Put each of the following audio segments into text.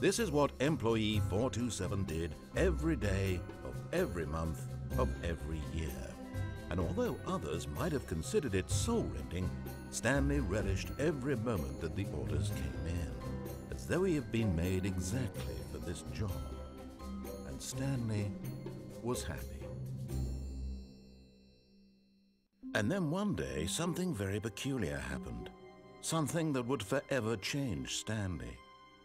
This is what employee 427 did every day of every month of every year. And although others might have considered it soul-rending, Stanley relished every moment that the orders came in, as though he had been made exactly for this job. And Stanley was happy. And then one day, something very peculiar happened. Something that would forever change Stanley.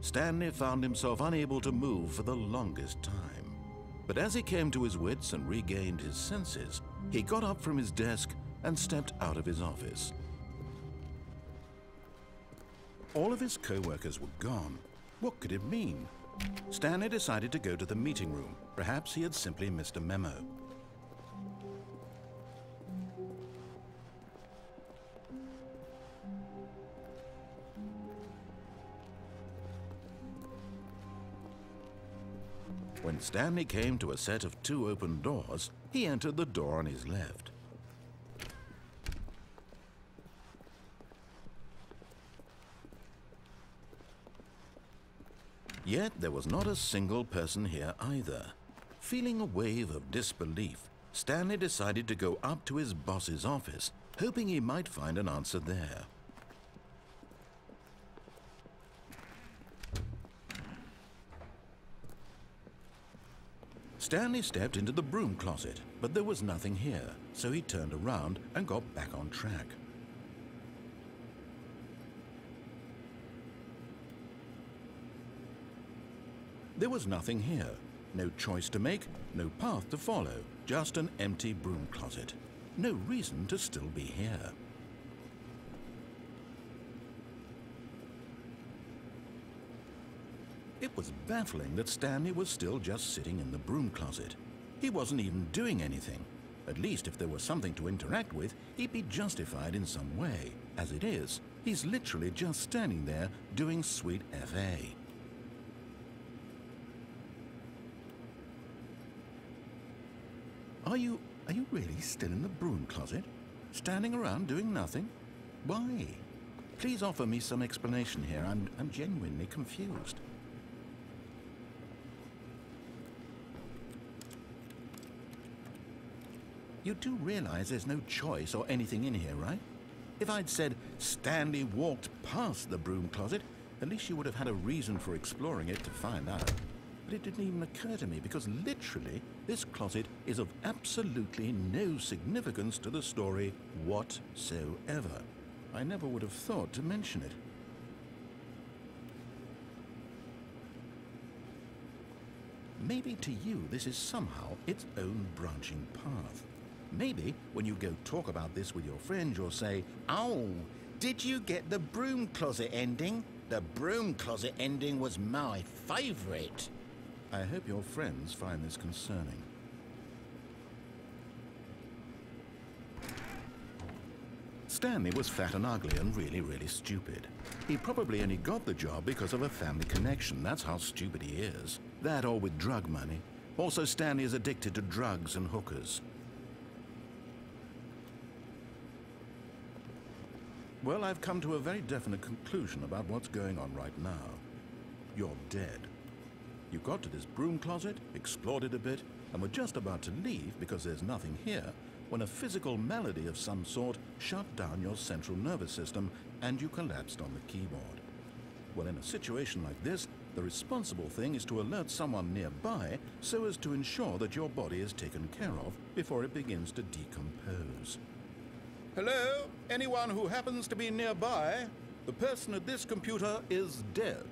Stanley found himself unable to move for the longest time. But as he came to his wits and regained his senses, he got up from his desk and stepped out of his office. All of his co-workers were gone. What could it mean? Stanley decided to go to the meeting room. Perhaps he had simply missed a memo. When Stanley came to a set of two open doors, he entered the door on his left. Yet there was not a single person here either. Feeling a wave of disbelief, Stanley decided to go up to his boss's office, hoping he might find an answer there. Stanley stepped into the broom closet, but there was nothing here, so he turned around and got back on track. There was nothing here. No choice to make, no path to follow, just an empty broom closet. No reason to still be here. It was baffling that Stanley was still just sitting in the broom closet. He wasn't even doing anything. At least if there was something to interact with, he'd be justified in some way. As it is, he's literally just standing there doing sweet FA. Are you, are you really still in the broom closet? Standing around doing nothing? Why? Please offer me some explanation here. I'm, I'm genuinely confused. You do realize there's no choice or anything in here, right? If I'd said Stanley walked past the broom closet, at least you would have had a reason for exploring it to find out. But it didn't even occur to me because literally this closet is of absolutely no significance to the story whatsoever. I never would have thought to mention it. Maybe to you this is somehow its own branching path. Maybe when you go talk about this with your friends, you'll say, Oh, did you get the broom closet ending? The broom closet ending was my favourite. I hope your friends find this concerning. Stanley was fat and ugly and really, really stupid. He probably only got the job because of a family connection. That's how stupid he is. That or with drug money. Also, Stanley is addicted to drugs and hookers. Well, I've come to a very definite conclusion about what's going on right now. You're dead. You got to this broom closet, explored it a bit, and were just about to leave because there's nothing here when a physical malady of some sort shut down your central nervous system and you collapsed on the keyboard. Well, in a situation like this, The responsible thing is to alert someone nearby so as to ensure that your body is taken care of before it begins to decompose. Hello? Anyone who happens to be nearby? The person at this computer is dead.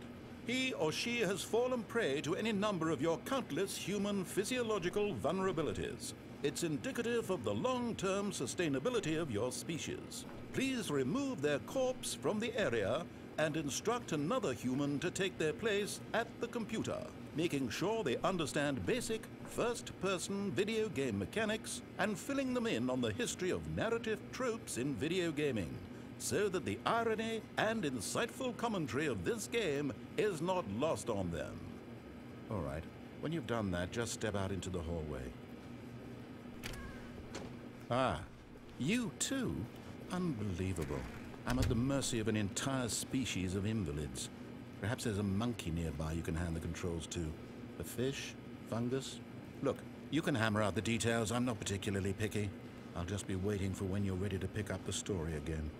He or she has fallen prey to any number of your countless human physiological vulnerabilities. It's indicative of the long-term sustainability of your species. Please remove their corpse from the area and instruct another human to take their place at the computer, making sure they understand basic first-person video game mechanics and filling them in on the history of narrative tropes in video gaming, so that the irony and insightful commentary of this game is not lost on them. All right, when you've done that, just step out into the hallway. Ah, you too? Unbelievable. I'm at the mercy of an entire species of invalids. Perhaps there's a monkey nearby you can hand the controls to. A fish? Fungus? Look, you can hammer out the details. I'm not particularly picky. I'll just be waiting for when you're ready to pick up the story again.